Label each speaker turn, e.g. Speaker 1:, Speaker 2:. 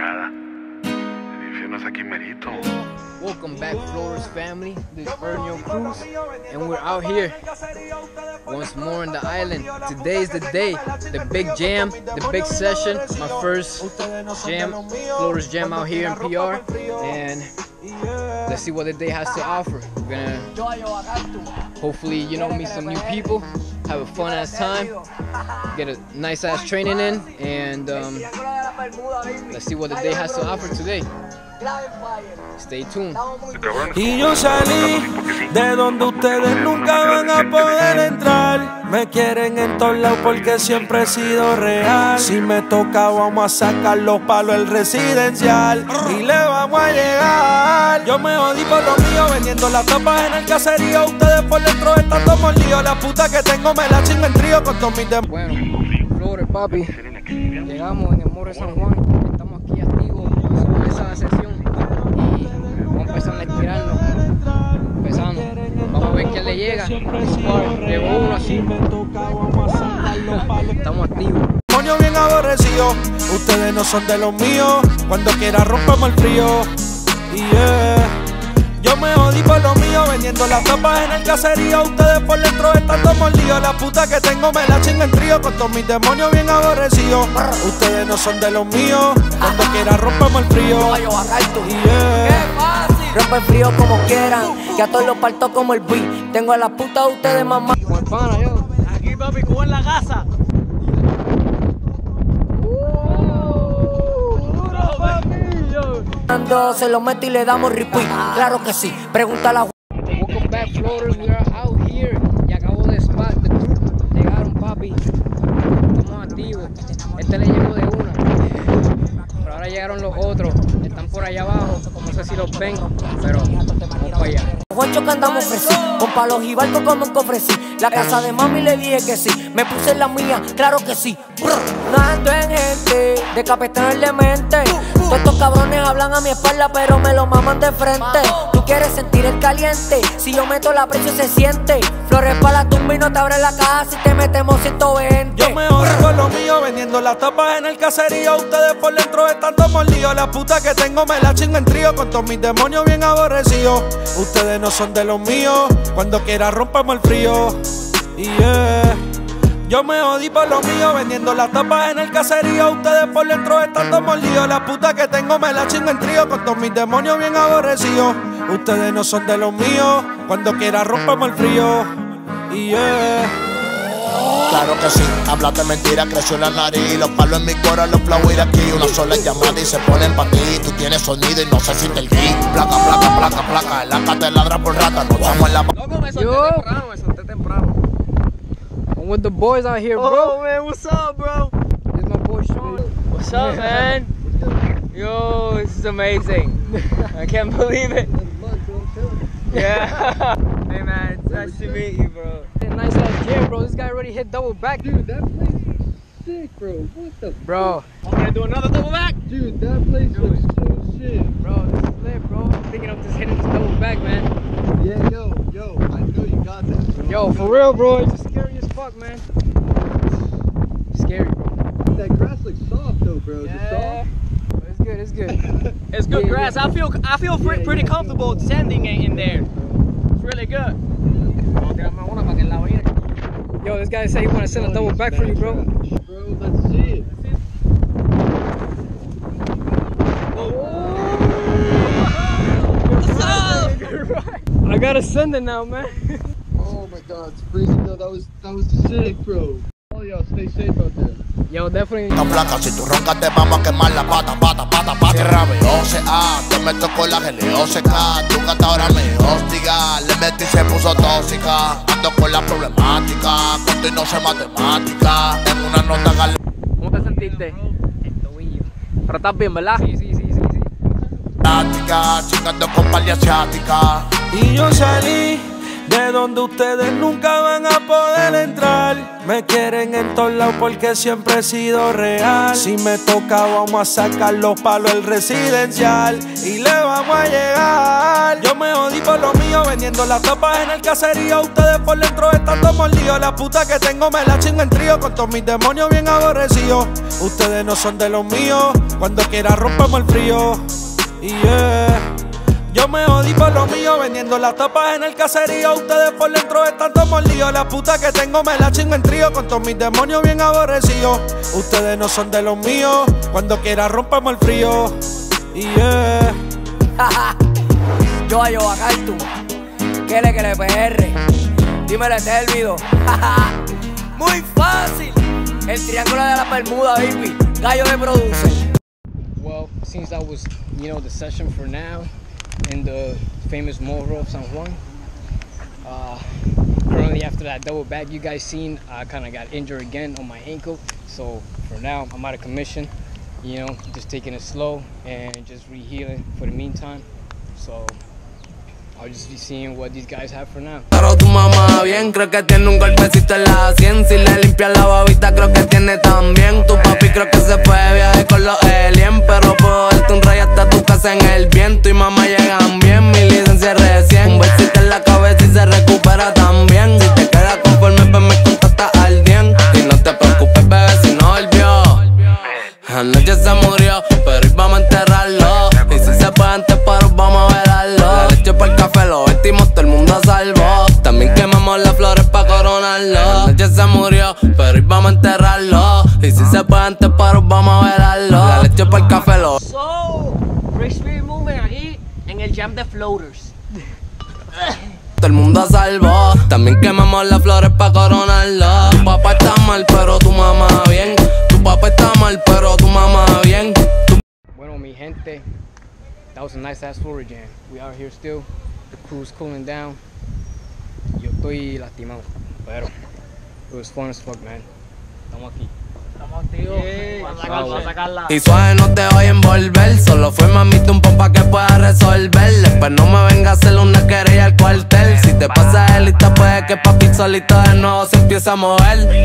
Speaker 1: chingada.
Speaker 2: Welcome back, Flores family. This is Ernio Cruz, and we're out here once more on the island. Today is the day, the big jam, the big session. My first jam, Flores jam out here in PR, and let's see what the day has to offer. We're gonna hopefully, you know, meet some new people, have a fun ass time, get a nice ass training in, and um, let's see what the day has to offer today. Stay tuned.
Speaker 3: Y yo salí de donde ustedes nunca van a poder entrar. Me quieren en todos lados porque siempre he sido real. Si me toca, vamos a sacar los palos el residencial. Y le vamos a llegar. Yo me jodí por lo mío, vendiendo las tapas en el caserío. Ustedes por dentro están todos lío. La puta que tengo me la chingo en trío con todos mis demás.
Speaker 2: Bueno, Flores, papi, llegamos en el Morro de San Juan. Estamos aquí activos en esa sesión y vamos a empezar a estirarnos. Empezando. Vamos a ver quién le llega. Llegó uno así. Estamos activos.
Speaker 3: Demonio bien aborrecido, ustedes no son de los míos. Cuando quiera rompemos el frío. Y yeah. Vendiendo las tapas en el caserío. Ustedes por dentro están todos lío. La puta que tengo me la chingo en trío con todos mis demonios bien aborrecidos. Ustedes no son de los míos. Cuando quiera rompemos el frío. Yeah.
Speaker 4: Rompe el frío como quieran, que a todos los parto como el beat. Tengo a la puta de ustedes mamá.
Speaker 5: Aquí, papi, Cuba en la casa.
Speaker 4: Cuando se lo mete y le damos repeat. Claro que sí, pregúntale a
Speaker 2: Welcome back, Flores. We are out here. Y acabo de spot the crew. Llegaron, papi. Estamos activos. Este le llegó de una. Pero ahora llegaron los otros. Están por allá abajo. No sé si los ven, pero vamos para allá.
Speaker 4: Juancho que andamos ofrecí, con palos y barcos como un cofrecí. La casa de mami le dije que sí, me puse en la mía, claro que sí. Brr. No ando en gente, de capitán el demente. Todos estos cabrones hablan a mi espalda, pero me lo maman de frente. Tú quieres sentir el caliente, si yo meto la presión se siente. Flores para la tumba y no te abre la caja si te metemos 120.
Speaker 3: Yo me por lo mío, vendiendo las tapas en el caserío. Ustedes por dentro están todos lío. La puta que tengo me la chingo en trío con todos mis demonios bien aborrecidos. Ustedes no son de los míos. Cuando quiera rompamos el frío. Y yeah. Yo me jodí por lo mío, vendiendo las tapas en el caserío. Ustedes por dentro están todos lío. La puta que tengo me la chingo en trío con todos mis demonios bien aborrecidos. Ustedes no son de los míos. Cuando quiera rompamos el frío. Y yeah.
Speaker 6: Claro que sí, hablas de mentira, creció la nariz Los palos en mi coro, los flow ir aquí Una sola llamada y se ponen pa' ti Tú tienes sonido y no se siente el hit Placa, placa, placa, placa El acá te ladra por rata No estamos en la...
Speaker 5: Loco, me
Speaker 2: Yo.
Speaker 5: temprano, me solté temprano.
Speaker 2: I'm with the boys out here, bro.
Speaker 5: Oh, man, what's up, bro?
Speaker 2: This is my boy Sean.
Speaker 5: What's up, man? Yo, this is amazing. I can't believe it. Yeah. hey, man, it's nice to meet you, bro.
Speaker 2: Nice ass jam, bro. This guy already hit double back.
Speaker 7: Dude, that place is sick, bro. What the
Speaker 2: Bro,
Speaker 5: I'm gonna do another double back.
Speaker 7: Dude, that place looks so sick.
Speaker 2: bro, this is lit, bro. I'm thinking of just hitting this double back, man.
Speaker 7: Yeah, yo, yo, I know you got that, bro.
Speaker 2: Yo, for real, bro. It's just scary as fuck, man. Scary, bro.
Speaker 7: that grass looks soft though, bro. Is it
Speaker 2: Yeah.
Speaker 7: soft?
Speaker 2: It's good, it's good.
Speaker 5: It's good
Speaker 2: Yeah,
Speaker 5: grass. I feel I feel fr-
Speaker 7: Yeah,
Speaker 5: pretty
Speaker 7: yeah.
Speaker 5: comfortable sending it in there. It's really good.
Speaker 2: Yo, this guy said he want to send a double back for you, bro.
Speaker 7: Bro, let's see it.
Speaker 2: I gotta send it now, man.
Speaker 7: Oh my god, it's freezing though. That was that was sick, bro. Oh, All y'all stay safe out there.
Speaker 2: Yo, definitely.
Speaker 6: Esta placa, si tú roncas te vamos a quemar la pata, pata, pata, pata Tierra B12A, te meto con la GLOCK Tu gata ahora me hostiga, le metí y se puso tóxica Ando con la problemática, conto y no sé matemática En una nota gal
Speaker 5: ¿Cómo te sentiste?
Speaker 2: El tobillo.
Speaker 5: Pero estás bien, ¿verdad?
Speaker 2: Sí, sí, sí, sí, sí.
Speaker 6: chingando con pali asiática
Speaker 3: Y yo salí donde ustedes nunca van a poder entrar. Me quieren en todos lados porque siempre he sido real. Si me toca, vamos a sacar los palos el residencial. Y le vamos a llegar. Yo me jodí por lo mío, vendiendo las tapas en el caserío. Ustedes por dentro están todos líos. La puta que tengo me la chingo en trío. Con todos mis demonios bien aborrecidos. Ustedes no son de los míos. Cuando quiera rompemos el frío. Y yeah. Yo me jodí por lo mío, vendiendo las tapas en el caserío. Ustedes por dentro están todos líos. La puta que tengo me la chingo en trío. Con todos mis demonios bien aborrecidos. Ustedes no son de los míos. Cuando quiera rompamos el frío. Y yeah.
Speaker 4: Yo a yo a Cartoon. Que le que le PR. Dímelo este es el video. Muy fácil. El triángulo de la Bermuda, baby. Gallo de produce.
Speaker 2: Well, since that was, you know, the session for now in the famous Morro of San Juan. Uh, currently, after that double back you guys seen, I kind of got injured again on my ankle. So for now, I'm out of commission. You know, just taking it slow and just rehealing for the meantime. So I'll just be seeing what these guys have for now.
Speaker 8: Pero tu mamá bien, creo que tiene un golpecito en la sien. Si le limpia la babita, creo que tiene también. Tu papi creo que se fue viaje con los alien Pero puedo darte un rayo hasta tu casa en el viento Y mamá llegan bien, para el café, lo
Speaker 4: So, Free Spirit Movement aquí en el Jam de Floaters.
Speaker 8: todo el mundo a salvo También quemamos las flores para coronarlo Tu papá está mal, pero tu mamá bien Tu papá está mal, pero tu mamá bien
Speaker 2: Bueno, mi gente, that was a nice ass Florida jam. We out here still. The crew's cooling down. Yo estoy lastimado, pero it was fun as fuck, man. Estamos aquí.
Speaker 8: Y suave no te voy a envolver Solo fue mamita un pompa que pueda resolver. Después no me venga a hacer una querella al cuartel. Si te pasa de lista puede que papi solito de nuevo se empiece a mover